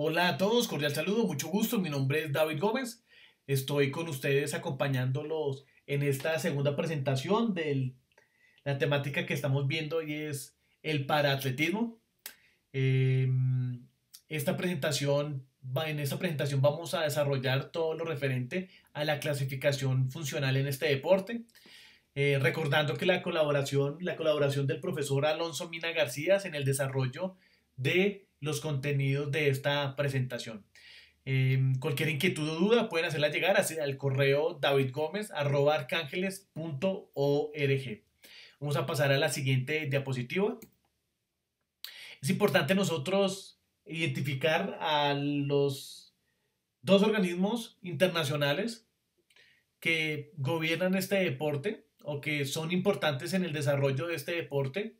Hola a todos, cordial saludo, mucho gusto. Mi nombre es David Gómez. Estoy con ustedes acompañándolos en esta segunda presentación de la temática que estamos viendo y es el paraatletismo. Em, esta presentación, en esta presentación vamos a desarrollar todo lo referente a la clasificación funcional en este deporte. Eh, recordando que la colaboración, la colaboración del profesor Alonso Mina García en el desarrollo de los contenidos de esta presentación. Em, cualquier inquietud o duda pueden hacerla llegar al correo davidgomez.arrobaarcángeles.org. Vamos a pasar a la siguiente diapositiva. Es importante nosotros identificar a los dos organismos internacionales que gobiernan este deporte o que son importantes en el desarrollo de este deporte.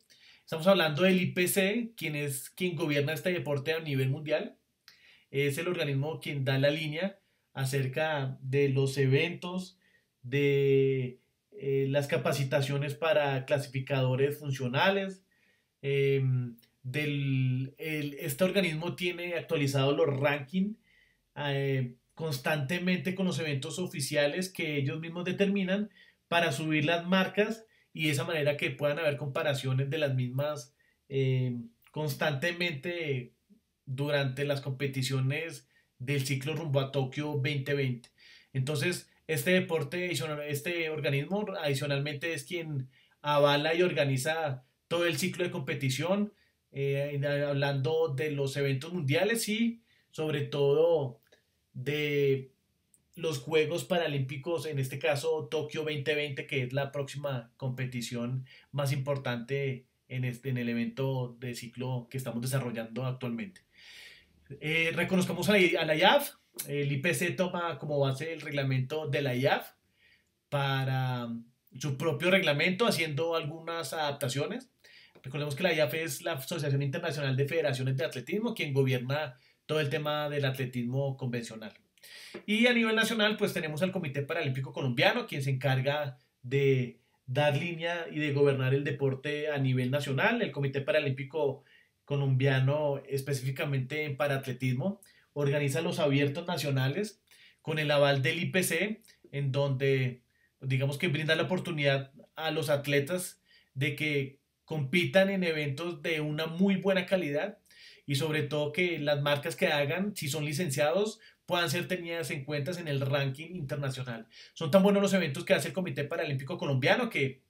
Estamos hablando del IPC, quien es quien gobierna este deporte a nivel mundial. Es el organismo quien da la línea acerca de los eventos, de eh, las capacitaciones para clasificadores funcionales. Em, del, este organismo tiene actualizados los rankings eh, constantemente con los eventos oficiales que ellos mismos determinan para subir las marcas y de esa manera que puedan haber comparaciones de las mismas eh, constantemente durante las competiciones del ciclo rumbo a Tokio 2020. Entonces, este deporte, este organismo adicionalmente es quien avala y organiza todo el ciclo de competición, eh, hablando de los eventos mundiales y sobre todo de los Juegos Paralímpicos, en este caso Tokio 2020, que es la próxima competición más importante en, este, en el evento de ciclo que estamos desarrollando actualmente. Eh, reconozcamos a la, IAF, el IPC toma como base el reglamento de la IAF para su propio reglamento, haciendo algunas adaptaciones. Recordemos que la IAF es la Asociación Internacional de Federaciones de Atletismo, quien gobierna todo el tema del atletismo convencional. Y a nivel nacional, pues tenemos al Comité Paralímpico Colombiano, quien se encarga de dar línea y de gobernar el deporte a nivel nacional. El Comité Paralímpico Colombiano, específicamente en paratletismo, organiza los abiertos nacionales con el aval del IPC, en donde digamos que brinda la oportunidad a los atletas de que compitan en eventos de una muy buena calidad y sobre todo que las marcas que hagan, si son licenciados, puedan ser tenidas en cuenta en el ranking internacional. Son tan buenos los eventos que hace el Comité Paralímpico Colombiano que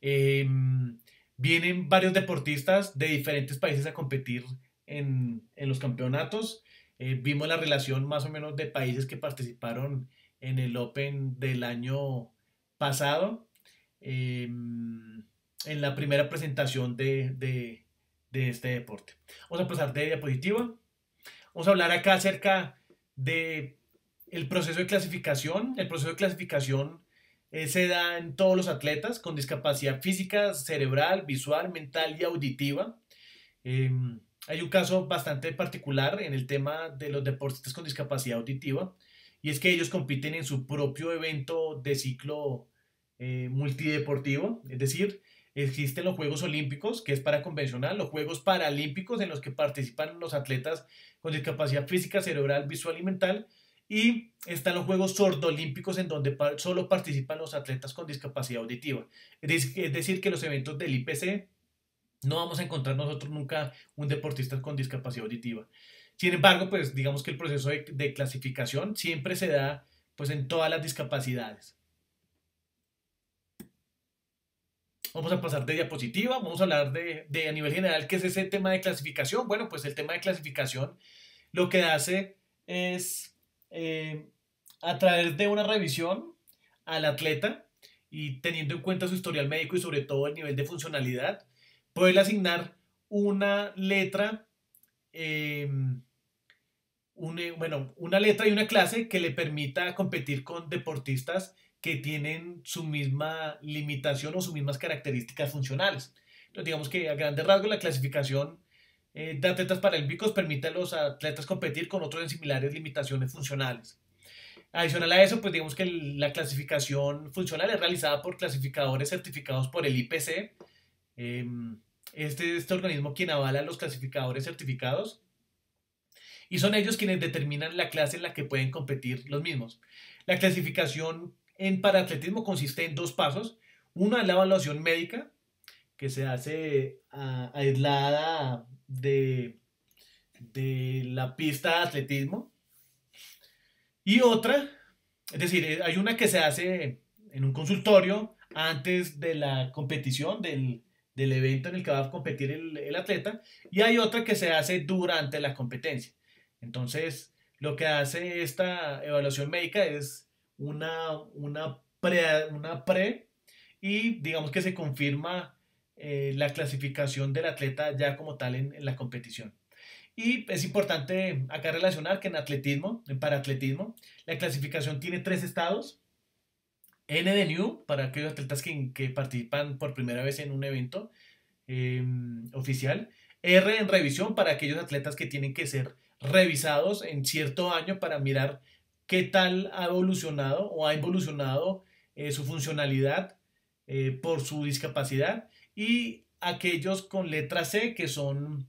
em, vienen varios deportistas de diferentes países a competir en, los campeonatos. Eh, vimos la relación más o menos de países que participaron en el Open del año pasado, em, en la primera presentación de este deporte. Vamos a pasar de diapositiva. Vamos a hablar acá acerca de el proceso de clasificación. El proceso de clasificación eh, se da en todos los atletas con discapacidad física, cerebral, visual, mental y auditiva. Em, hay un caso bastante particular en el tema de los deportistas con discapacidad auditiva y es que ellos compiten en su propio evento de ciclo eh, multideportivo, es decir, Existen los Juegos Olímpicos, que es para convencional, los Juegos Paralímpicos, en los que participan los atletas con discapacidad física, cerebral, visual y mental. Y están los Juegos Sordolímpicos, en donde solo participan los atletas con discapacidad auditiva. Es decir, que los eventos del IPC no vamos a encontrar nosotros nunca un deportista con discapacidad auditiva. Sin embargo, pues digamos que el proceso de, de clasificación siempre se da pues en todas las discapacidades. Vamos a pasar de diapositiva, vamos a hablar de, a nivel general qué es ese tema de clasificación. Bueno, pues el tema de clasificación lo que hace es eh, a través de una revisión al atleta y teniendo en cuenta su historial médico y sobre todo el nivel de funcionalidad, poder asignar una letra, eh, bueno, una letra y una clase que le permita competir con deportistas que tienen su misma limitación o sus mismas características funcionales. Entonces, digamos que a grandes rasgos la clasificación eh, de atletas paralímpicos permite a los atletas competir con otros en similares limitaciones funcionales. Adicional a eso, pues digamos que la clasificación funcional es realizada por clasificadores certificados por el IPC. Em, este, este organismo quien avala los clasificadores certificados. y son ellos quienes determinan la clase en la que pueden competir los mismos. La clasificación en paraatletismo consiste en dos pasos. Uno es la evaluación médica, que se hace aislada de, de la pista de atletismo. Y otra, es decir, hay una que se hace en un consultorio antes de la competición, del, evento en el que va a competir el, el, atleta, y hay otra que se hace durante la competencia. Entonces, lo que hace esta evaluación médica es una, una, pre, una pre y digamos que se confirma eh, la clasificación del atleta ya como tal en, la competición. Y es importante acá relacionar que en atletismo, en paraatletismo, la clasificación tiene tres estados. N de New, para aquellos atletas que, que participan por primera vez en un evento eh, oficial. R en revisión, para aquellos atletas que tienen que ser revisados en cierto año para mirar qué tal ha evolucionado o ha evolucionado eh, su funcionalidad eh, por su discapacidad y aquellos con letra C que son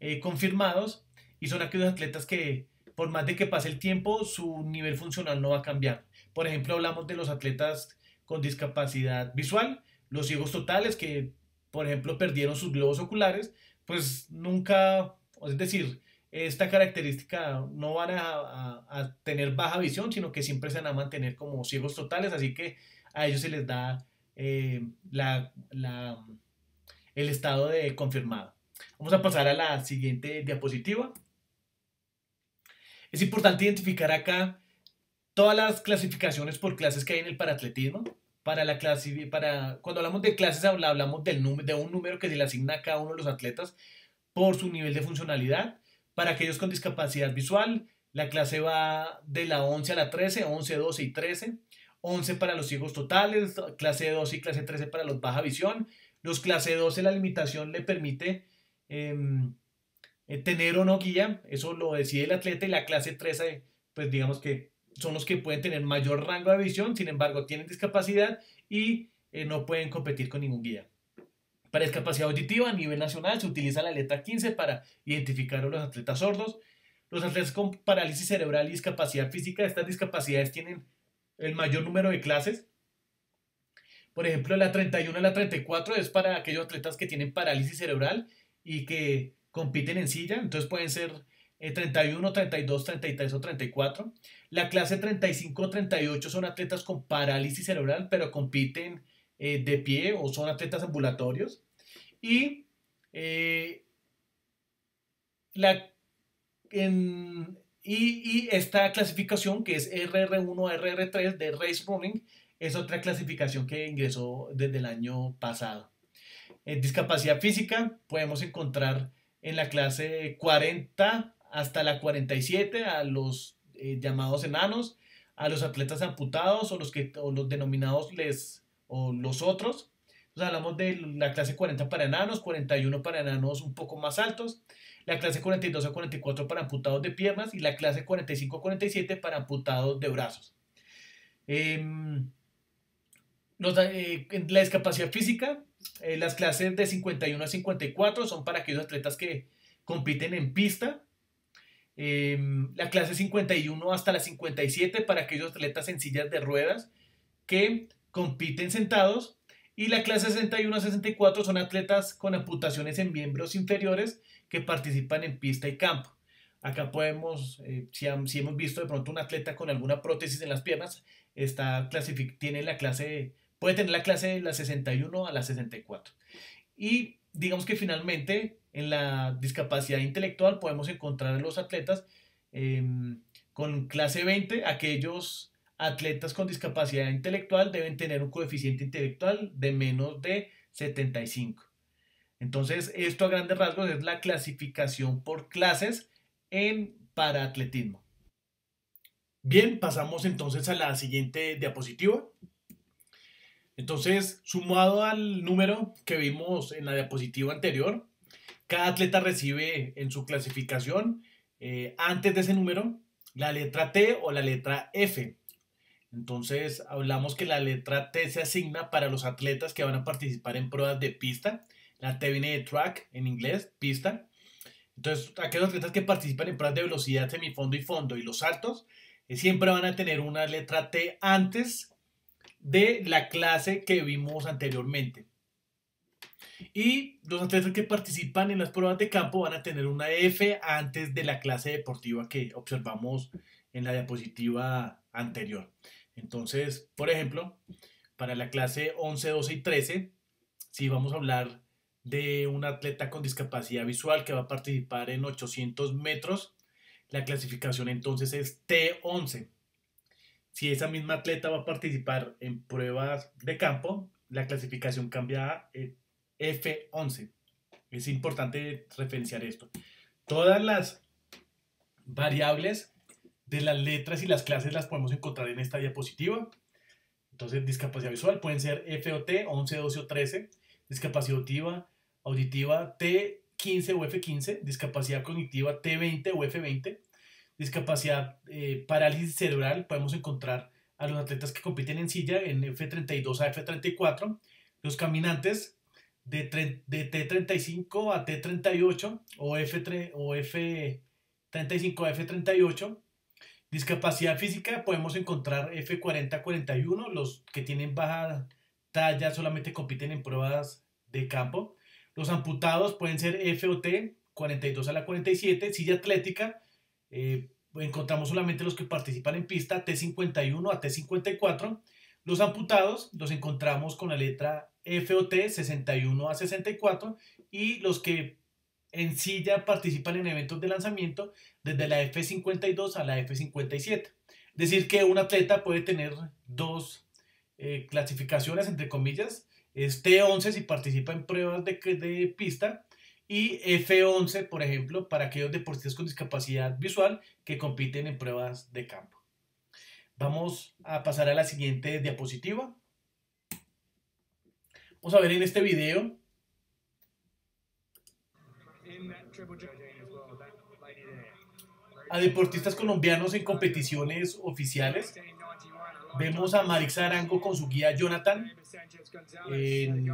eh, confirmados y son aquellos atletas que por más de que pase el tiempo su nivel funcional no va a cambiar. Por ejemplo, hablamos de los atletas con discapacidad visual, los ciegos totales que por ejemplo perdieron sus globos oculares, pues nunca, es decir, esta característica no van a, tener baja visión, sino que siempre se van a mantener como ciegos totales, así que a ellos se les da eh, la, el estado de confirmado. Vamos a pasar a la siguiente diapositiva. Es importante identificar acá todas las clasificaciones por clases que hay en el paratletismo. Para la clase, para, cuando hablamos de clases hablamos del de un número que se le asigna a cada uno de los atletas por su nivel de funcionalidad. Para aquellos con discapacidad visual, la clase va de la 11 a la 13, 11, 12 y 13. 11 para los ciegos totales, clase 12 y clase 13 para los baja visión. Los clase 12 la limitación le permite em, eh, tener o no guía, eso lo decide el atleta y la clase 13 pues digamos que son los que pueden tener mayor rango de visión, sin embargo tienen discapacidad y eh, no pueden competir con ningún guía. Para discapacidad auditiva a nivel nacional se utiliza la letra 15 para identificar a los atletas sordos. Los atletas con parálisis cerebral y discapacidad física, estas discapacidades tienen el mayor número de clases. Por ejemplo, la 31 y la 34 es para aquellos atletas que tienen parálisis cerebral y que compiten en silla, entonces pueden ser 31, 32, 33 o 34. La clase 35 38 son atletas con parálisis cerebral, pero compiten eh, de pie o son atletas ambulatorios. Y, eh, la, y, esta clasificación que es RR1 RR3 de Race Running es otra clasificación que ingresó desde el año pasado. En discapacidad física podemos encontrar en la clase 40 hasta la 47 a los eh, llamados enanos, a los atletas amputados o los, que, o los denominados les o los otros. Entonces hablamos de la clase 40 para enanos, 41 para enanos un poco más altos, la clase 42 a 44 para amputados de piernas y la clase 45 a 47 para amputados de brazos. Em, eh, en la discapacidad física, eh, las clases de 51 a 54 son para aquellos atletas que compiten en pista. Em, la clase 51 hasta la 57 para aquellos atletas en de ruedas que compiten sentados y la clase 61 a 64 son atletas con amputaciones en miembros inferiores que participan en pista y campo. Acá podemos, eh, si, hemos visto de pronto un atleta con alguna prótesis en las piernas, está tiene la clase, puede tener la clase de la 61 a la 64. Y digamos que finalmente en la discapacidad intelectual podemos encontrar a los atletas em, con clase 20, aquellos atletas con discapacidad intelectual deben tener un coeficiente intelectual de menos de 75. Entonces, esto a grandes rasgos es la clasificación por clases en paraatletismo. Bien, pasamos entonces a la siguiente diapositiva. Entonces, sumado al número que vimos en la diapositiva anterior, cada atleta recibe en su clasificación, eh, antes de ese número, la letra T o la letra F. Entonces hablamos que la letra T se asigna para los atletas que van a participar en pruebas de pista. La T viene de track en inglés, pista. Entonces, aquellos atletas que participan en pruebas de velocidad, semifondo y fondo y los saltos, eh, siempre van a tener una letra T antes de la clase que vimos anteriormente. Y los atletas que participan en las pruebas de campo van a tener una F antes de la clase deportiva que observamos en la diapositiva anterior. Entonces, por ejemplo, para la clase 11, 12 y 13, si vamos a hablar de un atleta con discapacidad visual que va a participar en 800 metros, la clasificación entonces es T11. Si esa misma atleta va a participar en pruebas de campo, la clasificación cambia a eh, F11. Es importante referenciar esto. Todas las variables de las letras y las clases las podemos encontrar en esta diapositiva. Entonces, discapacidad visual pueden ser FOT, 11, 12 o 13. Discapacidad auditiva, auditiva T15 o F15. Discapacidad cognitiva T20 o F20. Discapacidad eh, parálisis cerebral, podemos encontrar a los atletas que compiten en silla en F32 a F34. Los caminantes de, de T35 a T38 o, F3, o F35 a F38 Discapacidad física podemos encontrar F40-41, los que tienen baja talla solamente compiten en pruebas de campo. Los amputados pueden ser FOT 42 a la 47, silla atlética, eh, encontramos solamente los que participan en pista T51 a T54. Los amputados los encontramos con la letra FOT 61 a 64 y los que en silla participan en eventos de lanzamiento desde la F52 a la F57. Es decir, que un atleta puede tener dos eh, clasificaciones, entre comillas. Es T11 si participa en pruebas de, de pista y F11, por ejemplo, para aquellos deportistas con discapacidad visual que compiten en pruebas de campo. Vamos a pasar a la siguiente diapositiva. Vamos a ver en este video a deportistas colombianos en competiciones oficiales. Vemos a Marix Arango con su guía Jonathan en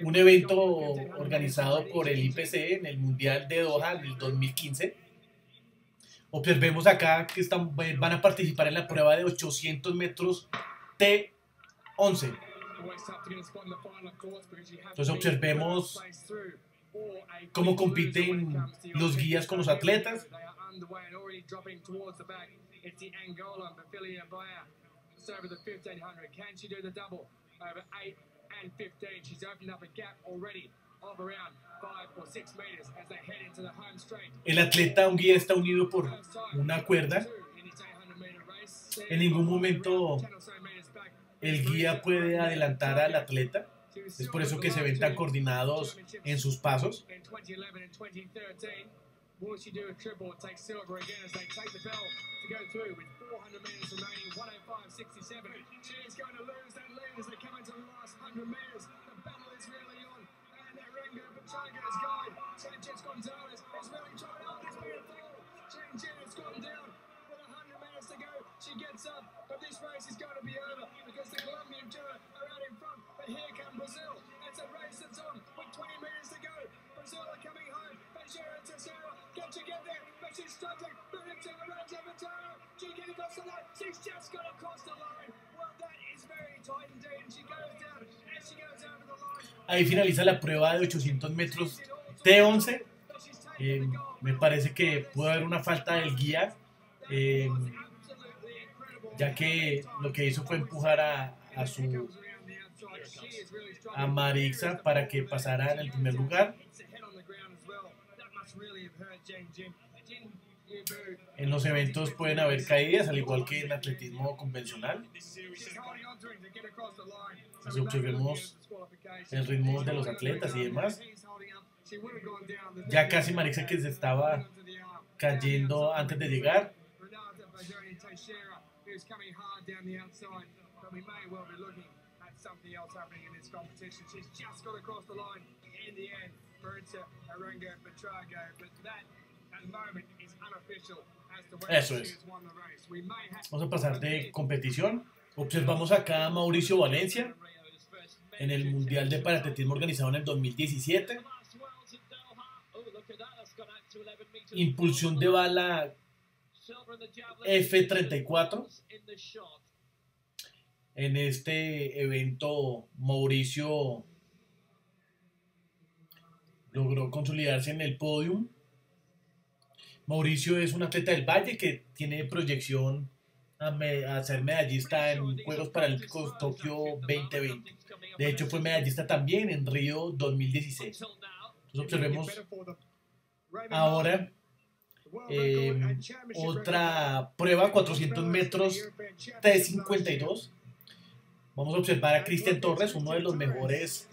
un evento organizado por el IPC en el Mundial de Doha en el 2015. Observemos acá que están, van a participar en la prueba de 800 metros T11. Entonces observemos cómo compiten los guías con los atletas. El atleta, un guía está unido por una cuerda. En ningún momento el guía puede adelantar al atleta. Es por eso que se ven tan coordinados en sus pasos. Across the. She's the that is the. Ahí finaliza la prueba de 800 metros T11. Eh, me parece que puede haber una falta del guía, eh, ya que lo que hizo fue empujar a, a su a Marixa para que pasara en el primer lugar. En los eventos pueden haber caídas, al igual que en atletismo convencional. Así observemos el ritmo de los atletas y demás. Ya casi Marixa que se estaba cayendo antes de llegar Eso es. Vamos a pasar de competición. Observamos acá a Mauricio Valencia en el Mundial de Paratletismo organizado en el 2017. impulsión de bala F34. En este evento, Mauricio logró consolidarse en el podium. Mauricio es un atleta del Valle que tiene proyección a, ser medallista en Juegos Paralímpicos Tokio 2020. De hecho, fue medallista también en Río 2016. Entonces observemos ahora em, otra prueba, 400 metros T52. Vamos a observar a Cristian Torres, uno de los mejores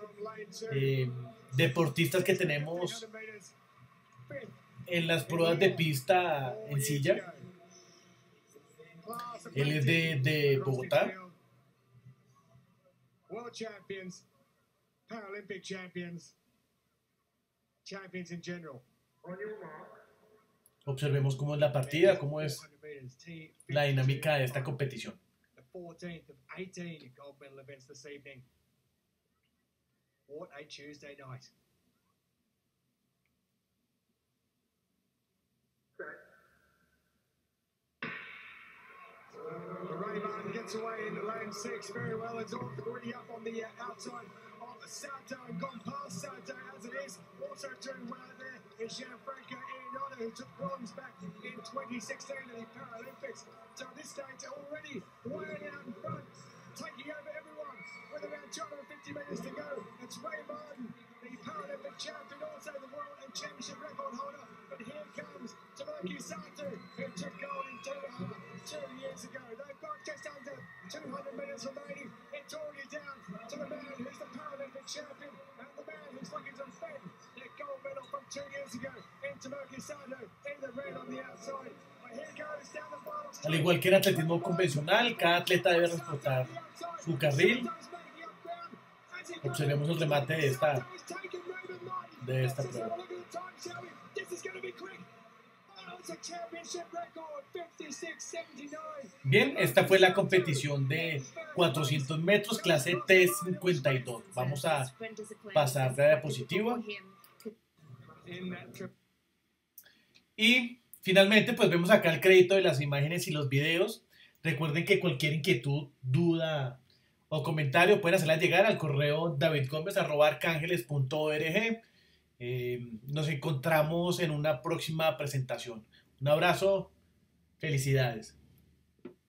em, deportistas que tenemos en las pruebas de pista en silla. Él es de, de Bogotá. World champions, Paralympic champions, champions in general. Observemos cómo es la partida, cómo es la dinámica de esta competición. 14th of 18 gold medal events this evening. What a Tuesday night. Gets away in lane six very well. It's already up on the outside of Sato and gone past Sato as it is. Also doing well there is Gianfranco Inoda who took bronze back in 2016 at the Paralympics. So this stage already way out in front, taking over everyone with around 250 metres to go. It's Ray Martin, the Paralympic champion, also the world and championship record holder. But here comes Tamoki Sato who took gold in Doha two years ago. They've 200 minutes remaining. It's already down to the man who's the Paralympic champion and the man who's looking to defend their gold medal from two years ago. Tomoki Sato in the red on the outside. Al igual que en atletismo convencional, cada atleta debe respetar su carril. Observemos el remate de esta, de esta prueba. Bien, esta fue la competición de 400 metros, clase T52. Vamos a pasar de diapositiva. Y finalmente, pues vemos acá el crédito de las imágenes y los videos. Recuerden que cualquier inquietud, duda o comentario pueden hacerla llegar al correo davidgomez.arcángeles.org. Eh, nos encontramos en una próxima presentación. Un abrazo, felicidades.